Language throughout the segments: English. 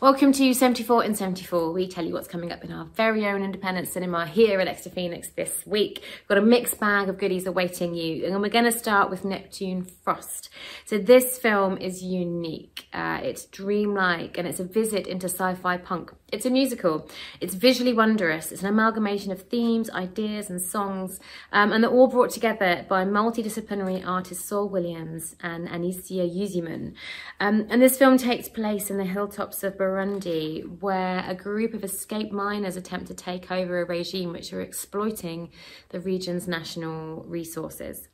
Welcome to 74 in 74. We tell you what's coming up in our very own independent cinema here at Exeter Phoenix this week. We've got a mixed bag of goodies awaiting you and we're going to start with Neptune Frost. So this film is unique. Uh, it's dreamlike and it's a visit into sci-fi punk. It's a musical. It's visually wondrous. It's an amalgamation of themes, ideas and songs um, and they're all brought together by multidisciplinary artists Saul Williams and Anisia Uzeyman. Um, and this film takes place in the hilltops of Burundi, where a group of escaped miners attempt to take over a regime which are exploiting the region's national resources.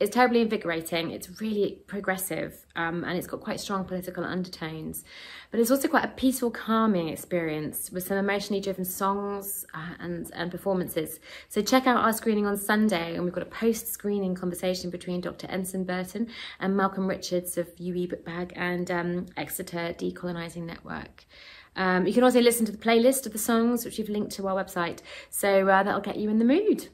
It's terribly invigorating, it's really progressive, um, and it's got quite strong political undertones. But it's also quite a peaceful, calming experience with some emotionally driven songs uh, and, and performances. So check out our screening on Sunday, and we've got a post-screening conversation between Dr. Ensign Burton and Malcolm Richards of UE Book Bag and um, Exeter Decolonising Network. Um, you can also listen to the playlist of the songs, which we've linked to our website. So uh, that'll get you in the mood.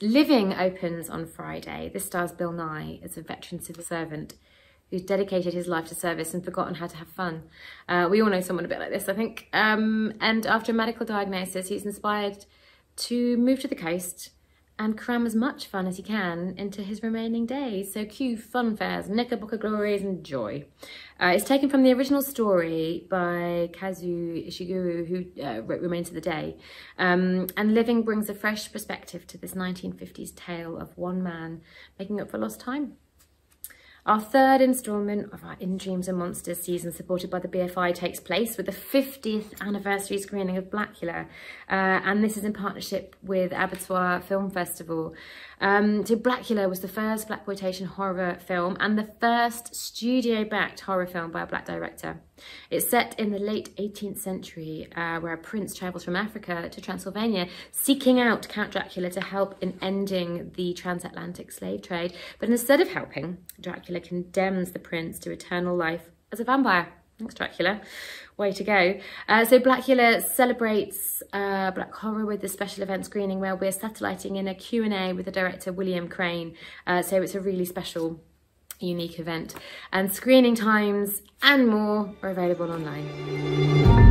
Living opens on Friday. This stars Bill Nighy as a veteran civil servant who's dedicated his life to service and forgotten how to have fun. Uh, we all know someone a bit like this, I think. Um, and after a medical diagnosis, he's inspired to move to the coast and cram as much fun as he can into his remaining days. So cue fun fairs, knickerbocker glories and joy. Uh, it's taken from the original story by Kazuo Ishiguro, who uh, wrote Remains of the Day. Um, and Living brings a fresh perspective to this 1950s tale of one man making up for lost time. Our third instalment of our In Dreams Are Monsters season, supported by the BFI, takes place with the 50th anniversary screening of Blacula Uh, and this is in partnership with Abertoir Film Festival. Um, so Blacula was the first blaxploitation horror film and the first studio-backed horror film by a black director. It's set in the late 18th century, uh, where a prince travels from Africa to Transylvania, seeking out Count Dracula to help in ending the transatlantic slave trade. But instead of helping, Dracula condemns the prince to eternal life as a vampire. Thanks, Dracula. Way to go. Uh, so Blacula celebrates uh, Black Horror with the special event screening where we're satelliting in a Q&A with the director William Crain. Uh, so it's a really special, unique event. And screening times and more are available online.